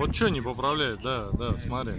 Вот что не поправляет, да, да, смотри.